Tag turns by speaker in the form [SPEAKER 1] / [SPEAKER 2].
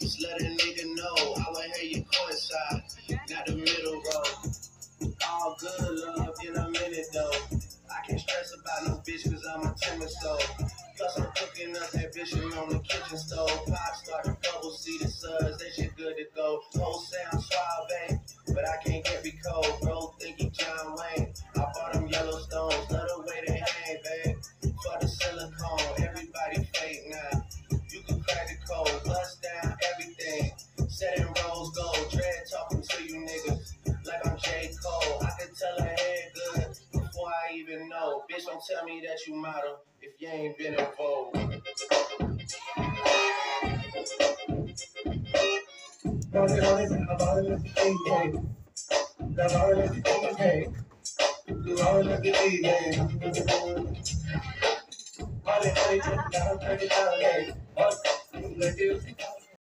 [SPEAKER 1] Just let a nigga know I will hear you coincide, not the middle road. All good love in a minute though. I can't stress about no bitch cause I'm a timid soul. Plus I'm cooking up that bitch on the kitchen stove. Pop start see the suds, that shit good to go. Whole sound suave, but I can't get me cold. Bro, think he John Wayne. I bought them Yellowstones, gold, dread talking to you niggas like I'm J. Cole. I can tell her head good before I even know. Bitch, don't tell me that you model if you ain't been involved.
[SPEAKER 2] About it,